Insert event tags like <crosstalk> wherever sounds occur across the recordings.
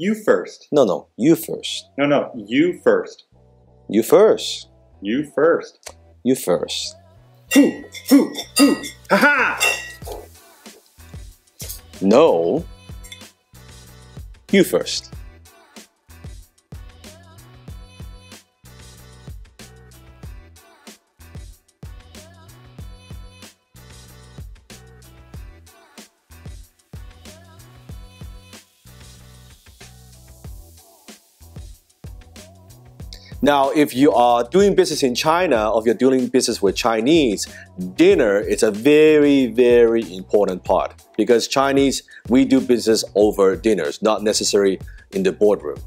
You first. No, no, you first. No, no, you first. You first. You first. You first. Hoo, hoo, hoo. Ha ha! No. You first. Now, if you are doing business in China or if you're doing business with Chinese, dinner is a very, very important part because Chinese, we do business over dinners, not necessarily in the boardroom.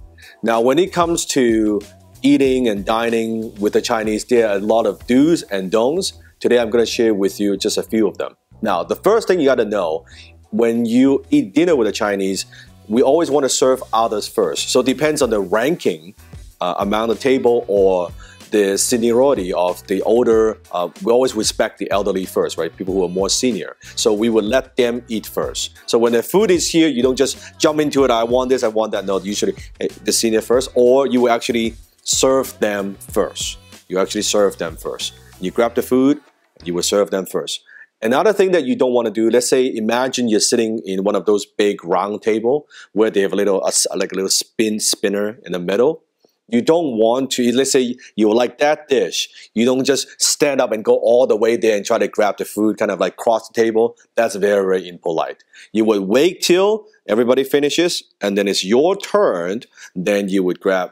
Now, when it comes to eating and dining with the Chinese, there are a lot of do's and don'ts. Today, I'm going to share with you just a few of them. Now, the first thing you got to know when you eat dinner with the Chinese, we always want to serve others first. So it depends on the ranking uh, amount of table or the seniority of the older, uh, we always respect the elderly first, right? People who are more senior. So we would let them eat first. So when the food is here, you don't just jump into it. I want this, I want that. No, usually hey, the senior first, or you will actually serve them first. You actually serve them first. You grab the food, you will serve them first. Another thing that you don't want to do, let's say, imagine you're sitting in one of those big round table where they have a little, like a little spin spinner in the middle you don't want to, let's say you like that dish, you don't just stand up and go all the way there and try to grab the food, kind of like cross the table. That's very, very impolite. You would wait till everybody finishes and then it's your turn, then you would grab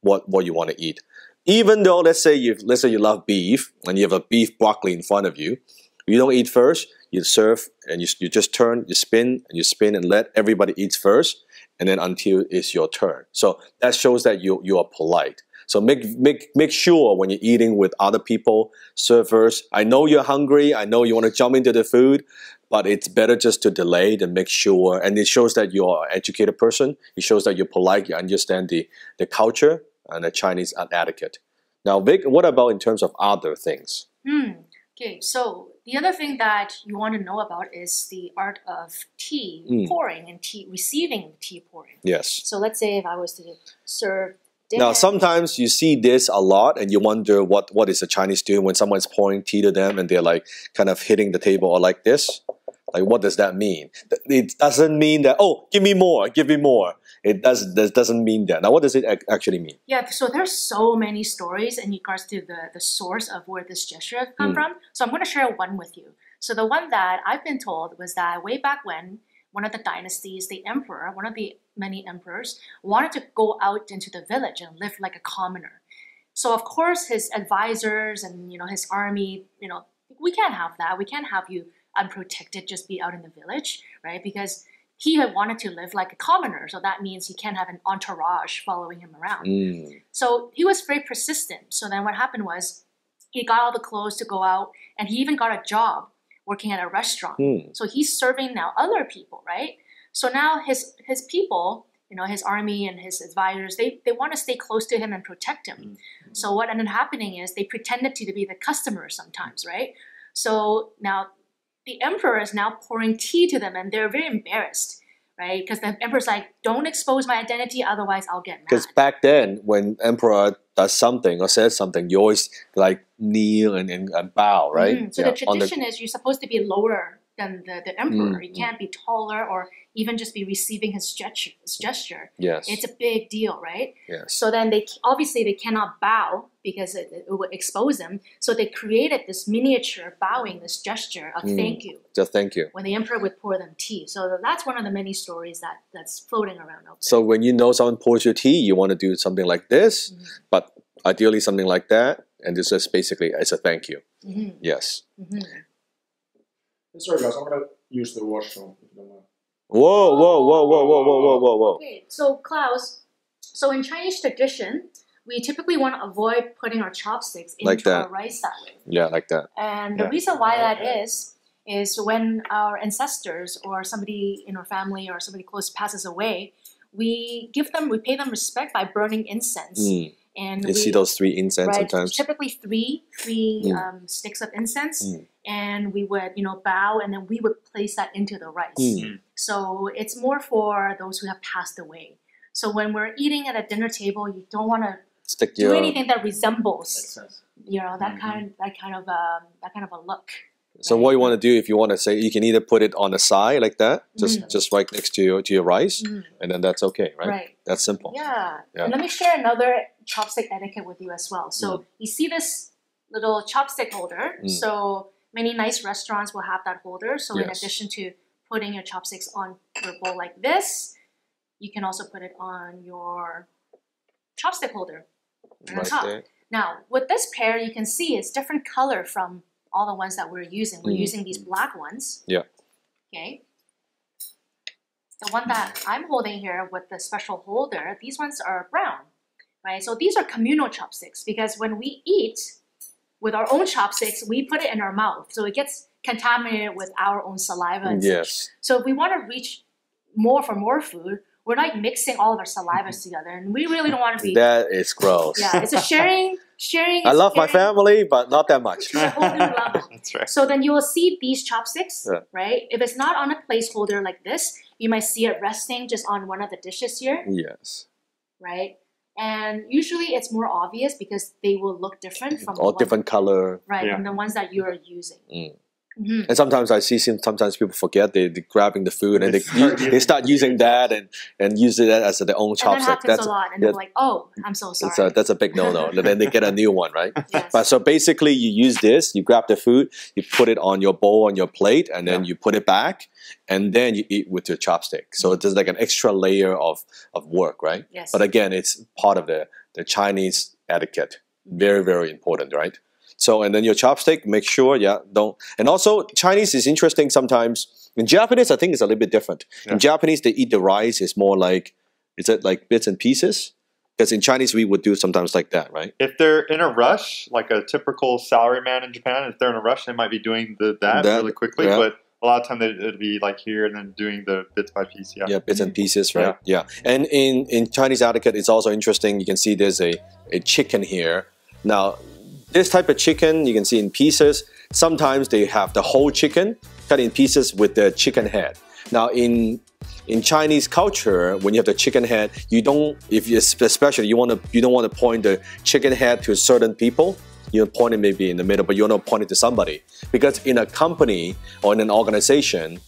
what, what you want to eat. Even though, let's say you let's say you love beef and you have a beef broccoli in front of you, you don't eat first, you serve and you, you just turn, you spin and you spin and let everybody eat first and then until it's your turn. So that shows that you, you are polite. So make, make, make sure when you're eating with other people, servers, I know you're hungry, I know you want to jump into the food, but it's better just to delay than make sure. And it shows that you're an educated person. It shows that you're polite, you understand the, the culture and the Chinese etiquette. Now, Vic, what about in terms of other things? Hmm. Okay, so the other thing that you want to know about is the art of tea Mm. pouring and tea receiving tea pouring. Yes. So let's say if I was to serve dinner. Now, sometimes you see this a lot, and you wonder what what is the Chinese doing when someone's pouring tea to them, and they're like kind of hitting the table or like this. Like, what does that mean? It doesn't mean that. Oh, give me more, give me more. It does. That doesn't mean that. Now, what does it actually mean? Yeah, so there's so many stories in regards to the, the source of where this gesture has come Mm. from. So I'm going to share one with you. So the one that I've been told was that way back when, one of the dynasties, the emperor, one of the many emperors, wanted to go out into the village and live like a commoner. So of course his advisors and you know his army, you know, we can't have that. We can't have you unprotected just be out in the village, right? Because he had wanted to live like a commoner, so that means he can't have an entourage following him around. Mm. So he was very persistent. So then what happened was he got all the clothes to go out and he even got a job working at a restaurant. Hmm. So he's serving now other people, right? So now his his people, you know, his army and his advisors, they, they want to stay close to him and protect him. So what ended up happening is they pretended to be the customer sometimes, right? So now the emperor is now pouring tea to them and they're very embarrassed, right? Because the emperor's like, don't expose my identity, otherwise I'll get mad. Because back then, when emperor does something or says something, you always like kneel and, and, and bow, right? Mhm. So Yeah, the on tradition is you're supposed to be lower than the, the emperor. Mm, You can't be taller or even just be receiving his gesture. His gesture. yes. It's a big deal, right? yes. So then they obviously they cannot bow because it, it would expose them. So they created this miniature bowing, this gesture of Mm. thank you Just thank you. when the emperor would pour them tea. So that's one of the many stories that that's floating around out there. So when you know someone pours your tea, you want to do something like this, Mhm. but ideally something like that, and this is basically it's a thank you. Mhm, Yes. mhm. Sorry guys, I'm gonna use the washroom if you don't mind. Whoa, whoa, whoa, whoa, whoa, whoa, whoa, whoa, whoa. Okay, so Klaus, so in Chinese tradition, we typically want to avoid putting our chopsticks into Like that. our rice that way. Yeah, like that. And the reason why that is is when our ancestors or somebody in our family or somebody close passes away, we give them we pay them respect by burning incense. Mm. And You we, see those three incense right, sometimes. typically three three Mm. um, sticks of incense, Mm. And we would you know bow, and then we would place that into the rice. Mm. So it's more for those who have passed away. So when we're eating at a dinner table, you don't want to Stick do your anything that resembles, you know, that Mm-hmm. kind that kind of um, that kind of a look. So what you want to do if you want to say you can either put it on the side like that, just Mhm. just right next to your to your rice, Mhm. and then that's okay, right? Right. That's simple. Yeah. Yeah. And let me share another chopstick etiquette with you as well. So Mm. you see this little chopstick holder. Mm. So many nice restaurants will have that holder. So in addition to putting your chopsticks on your bowl like this, you can also put it on your chopstick holder on top. Now, with this pair, you can see it's different color from all the ones that we're using. We're Mm. using these black ones. Yeah. Okay. The one that I'm holding here with the special holder, these ones are brown, right? So these are communal chopsticks because when we eat with our own chopsticks, we put it in our mouth. So it gets contaminated with our own saliva and such. Yes. So if we want to reach more for more food, we're like mixing all of our salivas mm-hmm. together, and we really don't want to be. That is gross. Yeah, it's a <laughs> sharing, sharing. I love my family, but not that much. to a whole new level. <laughs> That's right. So then you will see these chopsticks, Yeah. right? If it's not on a placeholder like this, you might see it resting just on one of the dishes here, Yes. right? And usually it's more obvious because they will look different from the All one- different color. right, Yeah. from the ones that you are using. Mm. Mhm. And sometimes I see some, sometimes people forget they they're grabbing the food and they, They start they start using that and, and use it as their own And that happens That's a lot, and yeah. they're like, "Oh, I'm so sorry." that's a, that's a big no no. And then they get a new one, right? <laughs> yes. But so basically, you use this, you grab the food, you put it on your bowl, on your plate, and then you put it back, and then you eat with your chopstick. So it's like an extra layer of, of work, right? yes. But again, it's part of the, the Chinese etiquette. Very, very important, right? So, and then your chopstick, make sure, yeah, don't. And also, Chinese is interesting sometimes. In Japanese, I think it's a little bit different. Yeah. In Japanese, they eat the rice, it's more like, is it like bits and pieces? Because in Chinese, we would do sometimes like that, right? If they're in a rush, like a typical salaryman in Japan, if they're in a rush, they might be doing the that, That, really quickly. yeah. But a lot of time they, it'd be like here and then doing the bits by piece. Yeah. yeah bits and pieces right yeah. and in in chinese etiquette it's also interesting you can see there's a, a chicken here now this type of chicken you can see in pieces sometimes they have the whole chicken cut in pieces with the chicken head now in in Chinese culture, when you have the chicken head, you don't, if you especially you want to, you don't want to point the chicken head to certain people. You point it maybe in the middle, but you want to point it to somebody because in a company or in an organization,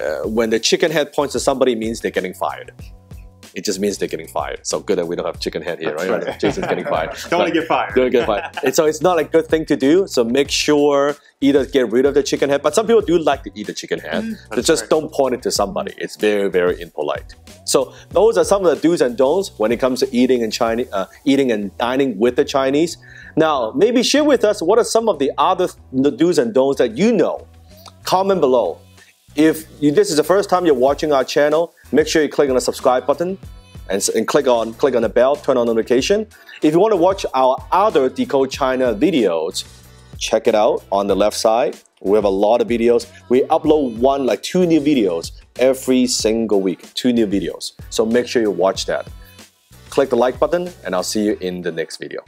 uh, when the chicken head points to somebody, means they're getting fired. It just means they're getting fired. So good that we don't have chicken head here, right? right. Jason's getting fired. <laughs> Don't want to get fired. don't get fired. And so it's not a good thing to do. So make sure either get rid of the chicken head. But some people do like to eat the chicken head. so just right. don't point it to somebody. It's very, very impolite. So those are some of the do's and don'ts when it comes to eating and Chinese, uh, eating and dining with the Chinese. Now, maybe share with us what are some of the other do's and don'ts that you know. Comment below. If you, this is the first time you're watching our channel, make sure you click on the subscribe button and, and click on click on the bell, turn on notification. If you want to watch our other Decode China videos, check it out on the left side. We have a lot of videos. We upload one like two new videos every single week, two new videos. So make sure you watch that. Click the like button, and I'll see you in the next video.